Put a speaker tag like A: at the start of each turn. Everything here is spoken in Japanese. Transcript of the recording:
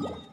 A: Yeah.